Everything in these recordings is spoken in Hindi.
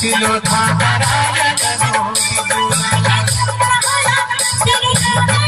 बिजुला भी हो लगाई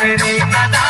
करे अदा